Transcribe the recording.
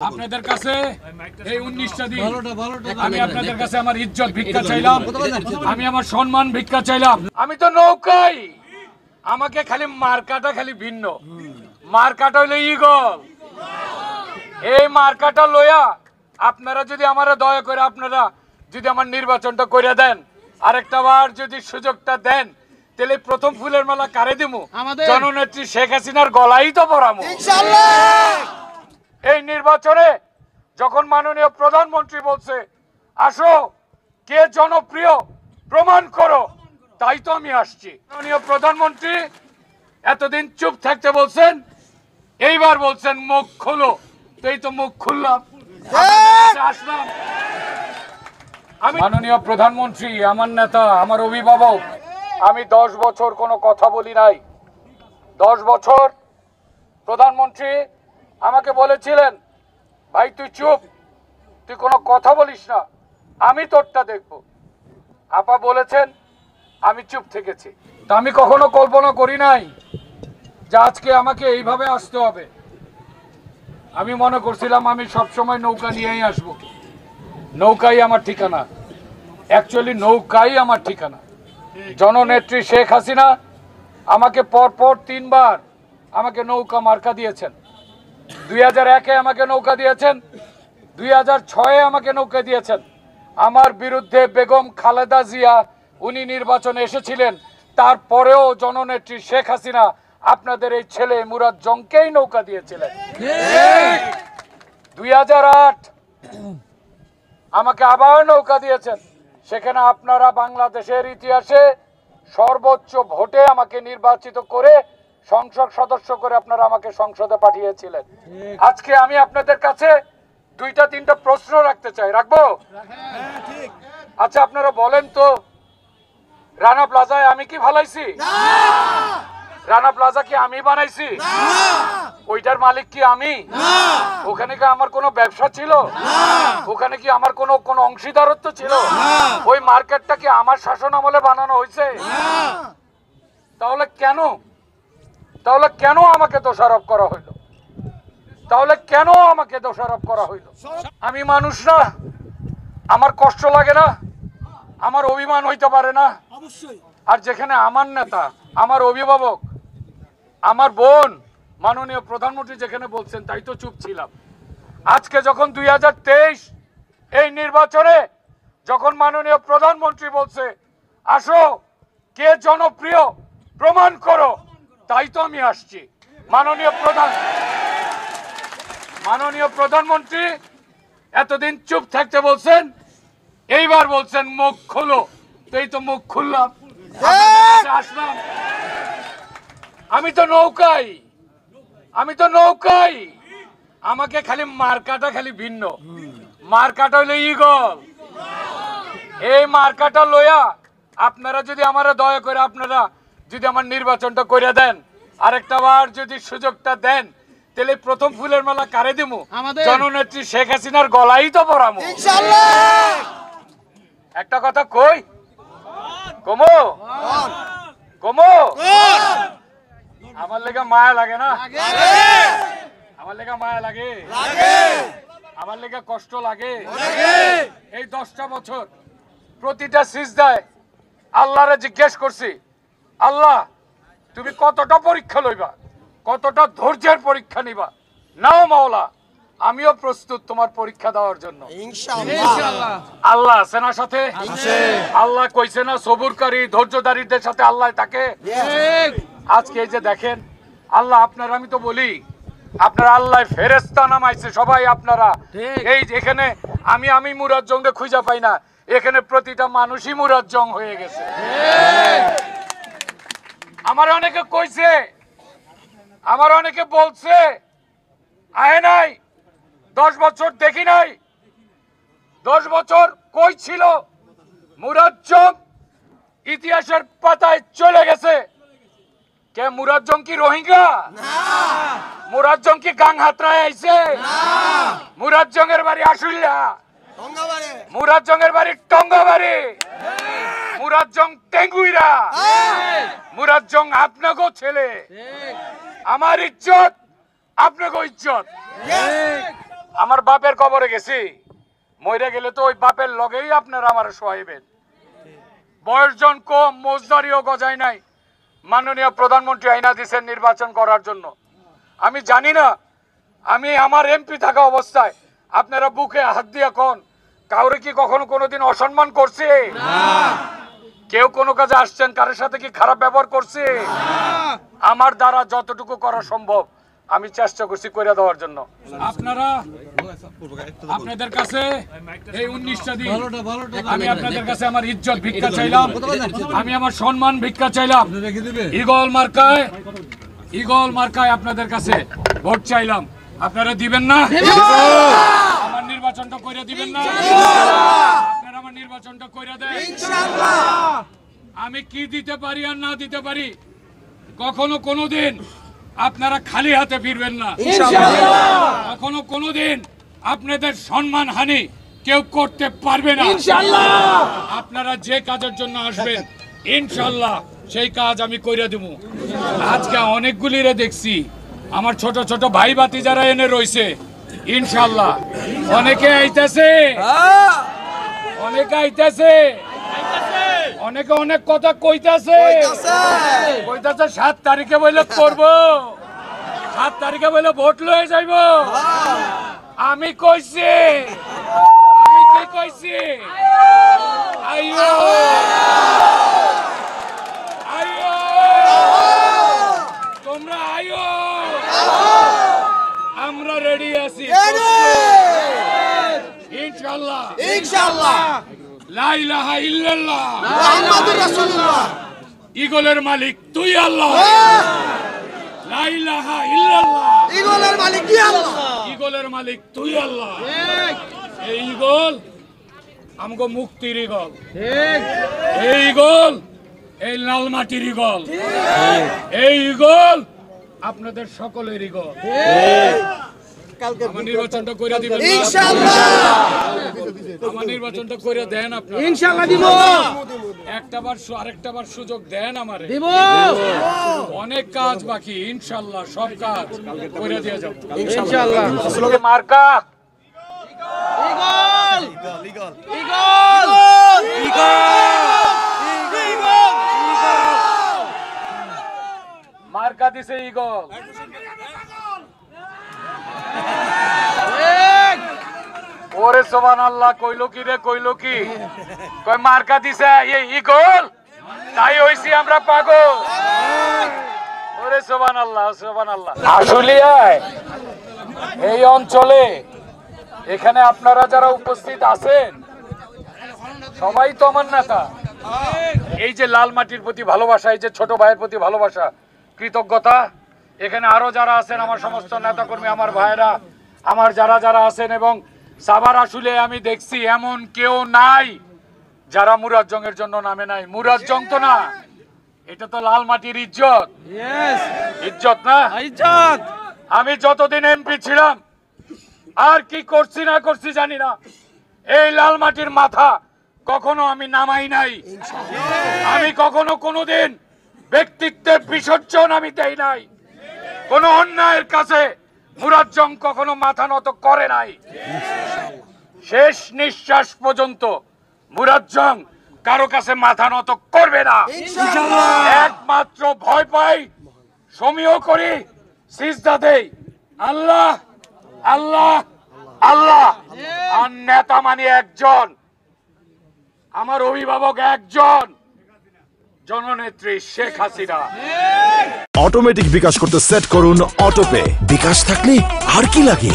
আপনাদের কাছে এই উনিশটা দিন আমি আপনাদের কাছে আমার ইজ্জত ভিক্ষা চাইলাম। আমি আমার সম্মান ভিক্ষা চাইলাম। আমি তো নৌকাই। আমাকে খালি মার্কাটা খালি ভিন্ন। মার্কাটা হইল ইগল এই মার্কাটা লইয়া আপনারা যদি আমারা দয়া করে আপনারা যদি আমার নির্বাচনটা করে দেন আরেকটা বার যদি সুযোগটা দেন তাহলে প্রথম ফুলের মালা কারে দিমু? জননেত্রী শেখ হাসিনার গলাই তো পরামু। এই নির্বাচনে যখন মাননীয় প্রধানমন্ত্রী বলছে, আসো, কে জনপ্রিয়? প্রমাণ করো। তাই তো আমি আসছি। মাননীয় প্রধানমন্ত্রী এতদিন চুপ থাকতে বলছেন, এইবার বলছেন মুখ খুলো। তো এই তো মুখ খুললাম। আসলাম। মাননীয় প্রধানমন্ত্রী, আমার নেতা, আমার অভিভাবক, আমি দশ বছর কোনো কথা বলি নাই। দশ বছর প্রধানমন্ত্রী আমাকে বলেছিলেন, ভাই, তুই চুপ, তুই কোনো কথা বলিস না, আমি তোরটা দেখব। আপা বলেছেন, আমি চুপ থেকেছি। তা আমি কখনো কল্পনা করি নাই যে আজকে আমাকে এইভাবে আসতে হবে। আমি মনে করছিলাম আমি সবসময় নৌকা নিয়েই আসব। নৌকাই আমার ঠিকানা। অ্যাকচুয়ালি নৌকাই আমার ঠিকানা। জননেত্রী শেখ হাসিনা আমাকে পরপর তিনবার আমাকে নৌকা মার্কা দিয়েছেন। দুই হাজার একে আমাকে নৌকা দিয়েছেন, দুই হাজার ছয়ে আমাকে নৌকা দিয়েছেন। আমার বিরুদ্ধে বেগম খালেদা জিয়া উনি নির্বাচনে এসেছিলেন, তারপরেও জননেত্রী শেখ হাসিনা আপনাদের এই ছেলে মুরাদ জংকেই নৌকা দিয়েছিলেন। দুই হাজার আট আমাকে আবার নৌকা দিয়েছেন, সেখানে আপনারা বাংলাদেশের ইতিহাসে সর্বোচ্চ ভোটে আমাকে নির্বাচিত করে সংসদ সদস্য করে আপনারা আমাকে সংসদে পাঠিয়েছিলেন। আজকে আমি আপনাদের কাছে দুইটা তিনটা প্রশ্ন রাখতে চাই। রাখব? আচ্ছা আপনারা বলেন তো রানা প্লাজায় আমি কি ভালাইছি রানা প্লাজা কি আমি বানাইছি? ওইটার মালিক কি আমি? ওখানে কি আমার কোনো ব্যবসা ছিল? ওখানে কি আমার কোনো কোনো অংশীদারত্ব ছিল? ওই মার্কেটটা কি আমার শাসন আমলে বানানো হয়েছে তাহলে কেন? তাহলে কেন আমাকে দোষারোপ করা হইল? তাহলে কেন আমাকে দোষারোপ করা হইল? আমি মানুষ না আমার কষ্ট লাগে না আমার অভিমান হইতে পারে না। আর যেখানে আমার নেতা আমার অভিভাবক আমার বোন মাননীয় প্রধানমন্ত্রী যেখানে বলছেন তাই তো চুপ ছিলাম। আজকে যখন দুই হাজার তেইশ এই নির্বাচনে যখন মাননীয় প্রধানমন্ত্রী বলছে আসো কে জনপ্রিয় প্রমাণ করো। তাই তো আমি আসছি। মাননীয় প্রধান মাননীয় প্রধানমন্ত্রী এতদিন চুপ থাকতে বলছেন এইবার বলছেন মুখ খোলো। তো এই তো মুখ খুললাম। আসলাম। আমি তো নৌকাই। আমি তো নৌকাই। আমাকে খালি মার্কাটা খালি ভিন্ন। মার্কাটা হইল ইগল এই মার্কাটা লইয়া আপনারা যদি আমারা দয়া করে আপনারা যদি আমার নির্বাচনটা করে দেন আরেকটা বার যদি সুযোগটা দেন তাহলে প্রথম ফুলের মেলা কারে দিমু? জননেত্রী শেখ হাসিনার গলাই তো পরামু। একটা কথা কই? কমো? কমো? আমার লেগে মায়া লাগে না? আমার লেগে মায়া লাগে? আমার লেগে কষ্ট লাগে। এই দশটা বছর প্রতিটা সিজদায় আল্লাহরে জিজ্ঞেস করছি আল্লাহ তুমি কতটা পরীক্ষা লইবা? কতটা ধৈর্যের পরীক্ষা নিবা? নাও মাওলা আমিও প্রস্তুত তোমার পরীক্ষা দেওয়ার জন্য। আল্লাহ আছে না সাথে? আল্লাহ কইছে না সবুরকারী ধৈর্যদারীদের সাথে আল্লাহ তাকে? আজকে এই যে দেখেন আল্লাহ আপনার আমি তো বলি আপনার আল্লাহ ফেরেস্তা নামাইছে সবাই আপনারা। এই যে এখানে আমি আমি মুরাদ জঙ্গে খুঁজে পাই না এখানে প্রতিটা মানুষই মুরাদ জং হয়ে গেছে। আমার অনেকে কইছে আমার অনেকে বলছে আয় নাই দশ বছর দেখি নাই দশ বছর কই ছিল মুরাজ্জম ইতিহাসের পাতায় চলে গেছে। কে মুরাজ্জম কি রোহিঙ্গা? মুরাজ্জম কি গাং হাতরায় আইছে মুরাজ্জমের বাড়ি আসুল্লা মুরাজ্জমের বাড়ি টঙ্গাবাড়ি। মুরাজ্জং টেঙ্গুইরা। মুরাজ্জং আপনাগো ছেলে। আমার ইজ্জত আপনাগো ইজ্জত। আমার বাপের কবরে গেছি। মরে গেলে তো ওই বাপের লগেই আপনারা আমার সোয়াইবেন বয়সজন কম মোজদারিও গজায় নাই। মাননীয় প্রধানমন্ত্রী আইনা দিচ্ছেন নির্বাচন করার জন্য। আমি জানি না আমি আমার এমপি থাকা অবস্থায় আপনারা বুকে হাত দিয়ে কোন কাউরে কি কখনো কোনোদিন অসম্মান করছে? কেউ কোনো কাজে আসছেন কারোর সাথে কি খারাপ ব্যবহার করছে? আমার দ্বারা যতটুকু করা সম্ভব আমি চেষ্টা করছি করে দেওয়ার জন্য। আপনারা আপনাদের কাছে এই উনিশটা দিন আমি আপনাদের কাছে আমার ইজ্জত ভিক্ষা চাইলাম আমি আমার সম্মান ভিক্ষা চাইলাম। ইগল মার্কায় ইগল মার্কায় আপনাদের কাছে ভোট চাইলাম। আপনারা দিবেন না? আমার নির্বাচনটা করে দিবেন না? আমার নির্বাচনটা করে দেন। আমি কি দিতে পারি আর না দিতে পারি কখনো কোনোদিন আপনারা খালি হাতে ফিরবেন না। কখনো কোনোদিন আপনাদের সম্মান হানি কেউ করতে পারবে না। আপনারা যে কাজের জন্য আসবেন ইনশাল্লাহ সেই কাজ আমি কইরা দেব। আজকে অনেকগুলি রে দেখছি আমার ছোট ছোট ভাই বাতি যারা এনে রইছে ইনশাল্লাহ অনেকে আইতাছে। অনেকে আইতাছে। অনেকে অনেক কথা কইতাছে। কইতাছে, সাত তারিখে বলে করব সাত তারিখে বলে ভোট লয়ে যাইব। আমি কইছি। আমি কি কইছি? তোমরা আইয়ো। আমরা রেডি আছি। ইনশাআল্লাহ। ইনশাআল্লাহ। লা ইলাহা ইল্লাল্লাহ। মুহাম্মাদুর রাসূলুল্লাহ। ইগলের মালিক তুই আল্লাহ। লা ইলাহা ইল্লাল্লাহ। ইগলের মালিক কি আল্লাহ? ইগলের মালিক তুই আল্লাহ। এই ইগল আমগো মুক্তির ইগল। এই ইগল এই লাল মাটির ইগল। এই ইগল আপনাদের সকলের ইগল। আমার নির্বাচনটা করে দিবেন ইনশাআল্লাহ আমার নির্বাচনটা করে দেন আপনারা। ইনশাআল্লাহ দিব! একটা বার আরেকটা বার সুযোগ দেন আমারে। দিব! অনেক কাজ বাকি ইনশাল্লাহ সব কাজ করে দিয়ে যাব। ইনশাআল্লাহ মার্কা! ইগল ইগল মার্কা দিছে ইগল ওরে সোবান আল্লাহ কইলো কি রে, কইলো কি? কয় মার্কা দিছে? এই ইগল তাই হইছি আমরা পাগল। ওরে সোবান আল্লাহ সোবান আল্লাহ আশুলিয়ায়, এই অঞ্চলে, এখানে আপনারা যারা উপস্থিত আছেন, সবাই তো আমার নেতা। এই যে লাল মাটির প্রতি ভালোবাসা, এই যে ছোট ভাইয়ের প্রতি ভালোবাসা, কৃতজ্ঞতা এখানে আরও যারা আছেন আমার সমস্ত নেতাকর্মী আমার ভাইয়েরা আমার যারা যারা আছেন এবং সাভার আসলে আমি দেখছি এমন কেউ নাই যারা মুরাদ জংয়ের জন্য নামে নাই। মুরাদ জং তো না এটা তো লাল মাটির ইজ্জত। ইজ্জত না? ইজ্জত। আমি যতদিন এমপি ছিলাম আর কি করছি না করছি জানি না। এই লাল মাটির মাথা কখনো আমি নামাই নাই। আমি কখনো কোনোদিন ব্যক্তিত্বের বিসর্জন আমি দেই নাই। কোন অন্যায়ের কাছে মুরাজ্জং কখনো মাথা নত করে নাই। শেষ নিঃশ্বাস পর্যন্ত মুরাজ্জং কারও কাছে মাথা নত করবে না। একমাত্র ভয় পাই সমীহ করি সিজদা দেই। আল্লাহ আল্লাহ আল্লাহ। আর নেতা মানে একজন। আমার অভিভাবক একজন। জননেত্রী শেখ হাসিনা। অটোমেটিক বিকাশ করতে সেট করুন অটোপে বিকাশ থাকলে আর কি লাগে?